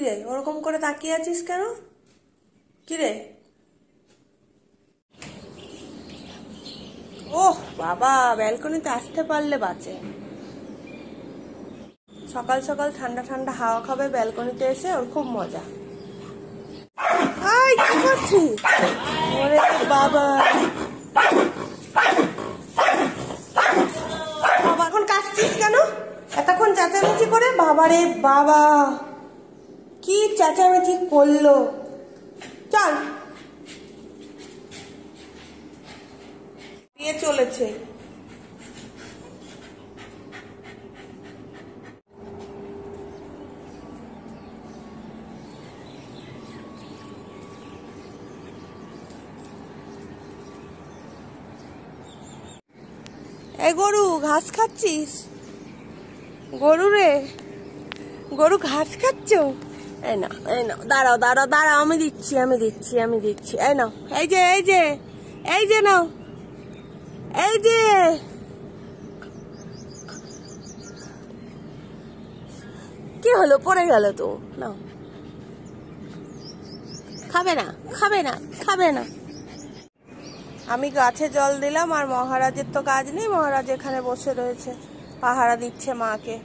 কিরে, ওরকম করে তাকিয়ে আছিস কেন? কিরে? ওহ, বাবা, ব্যালকনিতে আসতে পারলে বাঁচে। সকাল সকাল ঠান্ডা ঠান্ডা হাওয়া খাবে, ব্যালকনিতে এসে ওর খুব মজা। আই কি ওরে বাবা। বাবা, এখন কাশছিস কেন? এতক্ষণ চেঁচামেচি করে, বাবারে বাবা। কি চেঁচামেচি করল? চল। দিয়ে চলেছে। এই গরু, ঘাস খাচ্ছিস? গরু রে। গরু ঘাস খাচ্ছ? এই না এই না দাঁড়াও দাঁড়াও দাঁড়াও, আমি দিচ্ছি আমি দিচ্ছি আমি দিচ্ছি। এই নাও, এই যে এই যে এই যে নাও, এই যে। কি হলো? পড়ে গেল তো, নাও। খাবে না খাবে না খাবে না। আমি গাছে জল দিলাম আর মহারাজের তো কাজ নেই, মহারাজ এখানে বসে রয়েছে। পাহারা দিচ্ছে মাকে।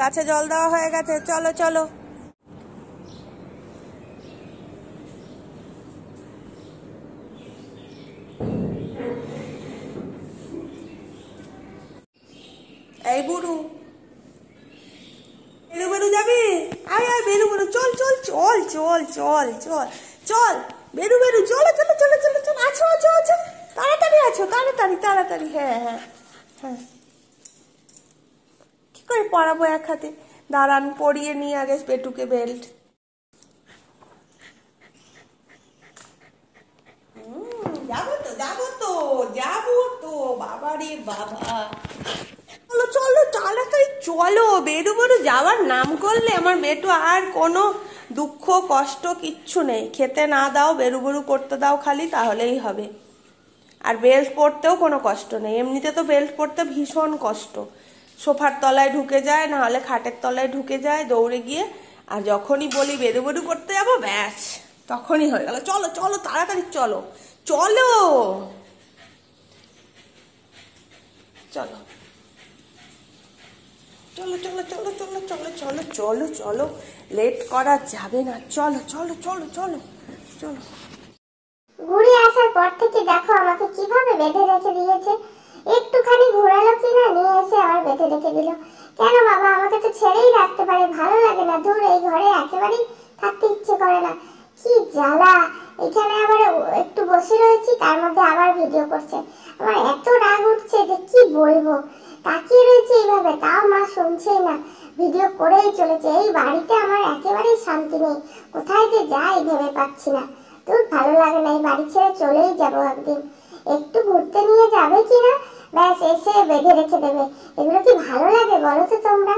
গাছে জল দেওয়া হয়ে গেছে। চলো চলো। এই বুড়ু বেরু বেরু যাবি? আয় আয় বেরু বেরু চল চল চল চল চল চল চল। বেরু বেরু চলো চলো চলো চলো চলো। আছো আছো আছো। তাড়াতাড়ি আছো, তাড়াতাড়ি তাড়াতাড়ি। হ্যাঁ হ্যাঁ হ্যাঁ। কি পড়াবো এক হাতে। দাঁড়ান পরিয়ে নিয়ে আগে পেটুকে বেল্ট। যাব তো যাব তো যাব তো, বাবা চলো চলো চলো বেরু যাওয়ার নাম করলে আমার বেটু আর কোনো দুঃখ, কষ্ট কিচ্ছু নেই। খেতে না দাও বেরু বেরু করতে দাও খালি, তাহলেই হবে। আর বেল্ট পরতেও কোনো কষ্ট নেই। এমনিতে তো বেল্ট পরতে ভীষণ কষ্ট। সোফার তলায় ঢুকে যায় না হলে খাটের তলায় ঢুকে যায় দৌড়ে গিয়ে আর যখনই বলি বেরু বেরু করতে যাব ব্যাস তখনই হয়ে গেল চলো চলো তাড়াতাড়ি চলো চলো চলো চলো চলো চলো চলো চলো চলো চলো চলো লেট করা যাবে না চলো চলো চলো চলো চলো ঘুরে আসার পর থেকে দেখো আমাকে কীভাবে বেঁধে রেখে দিয়েছে একটুখানি ঘোরালো কিনা নিয়ে এসে আবার বেঁধে রেখে দিল। কেন বাবা, আমাকে তো ছেড়েই রাখতে পারে, ভালো লাগে না। দূর এই ঘরে একেবারেই থাকতে ইচ্ছে করে না। কি জ্বালা! এখানে আবার একটু বসে রয়েছি, তার মধ্যে আবার ভিডিও করছে। আমার এত রাগ উঠছে যে কি বলব? তাকিয়ে রয়েছে এইভাবে, তাও মা শুনছেই না। ভিডিও করেই চলেছে। এই বাড়িতে আমার একেবারেই শান্তি নেই। কোথায় যে যাই ভেবে পাচ্ছি না। তোর ভালো লাগে না, এই বাড়ি ছেড়ে চলেই যাব একদিন। একটু ঘুরতে নিয়ে যাবে কিনা? ব্যাস, এসে বেঁধে রেখে দেবে। এগুলো কি ভালো লাগে বলো তো তোমরা?